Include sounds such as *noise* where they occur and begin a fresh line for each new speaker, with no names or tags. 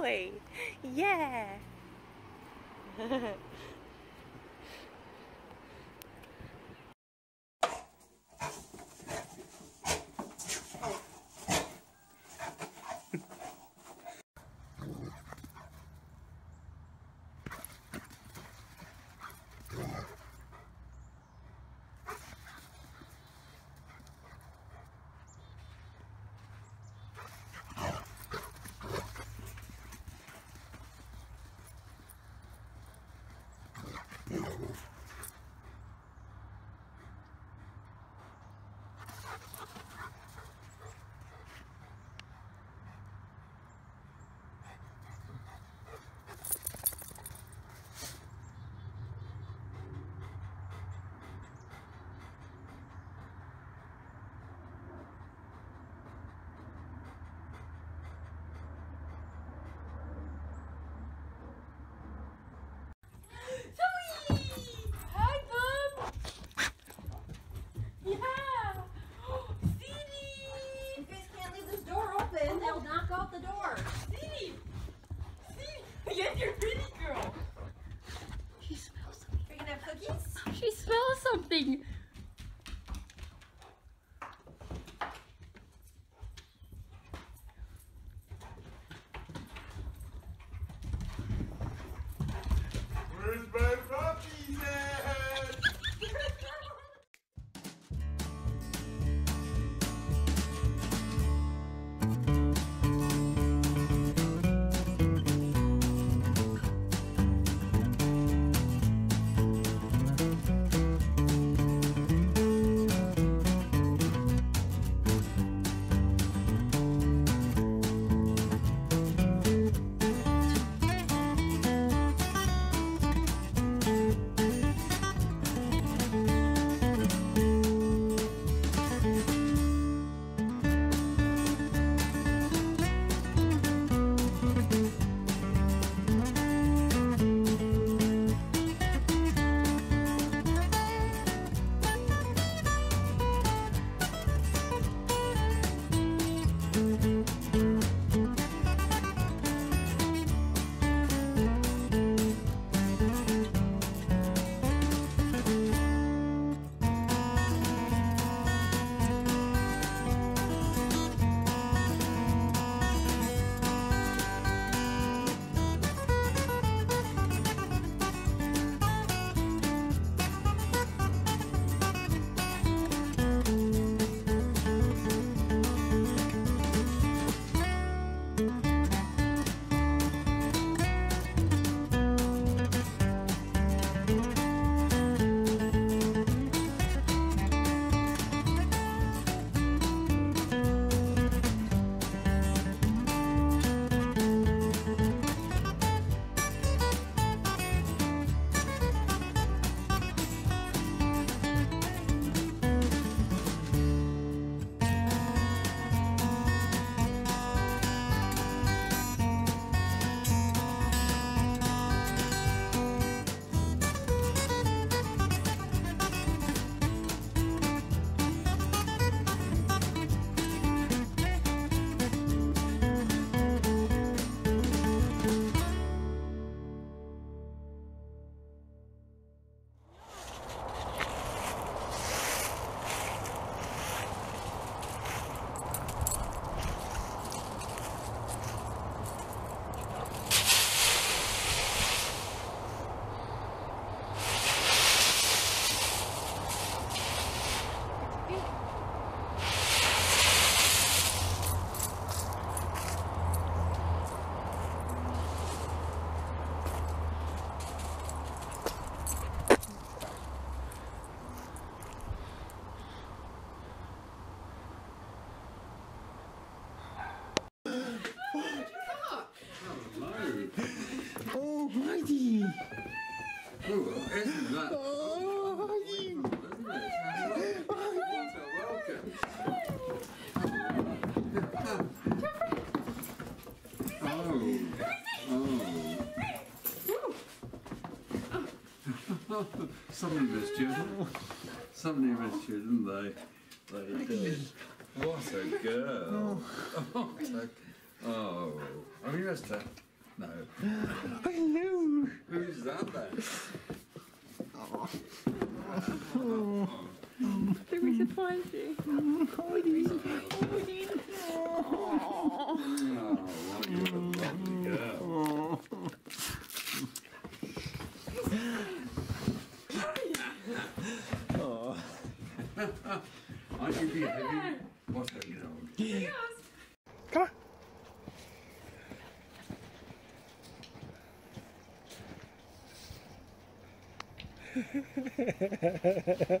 boy. Yeah. *laughs*
Oh,
that? Oh, isn't it? Welcome. Oh, somebody missed you. Somebody missed you, didn't they? They did. What a girl. Oh, it's Oh, have you missed it? No.
Hello.
Who's that then?
We surprise you?
Oh, what you a lovely girl. Aren't you behaving? What's that dog?
Come on. Woohoo!